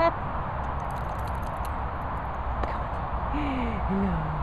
no.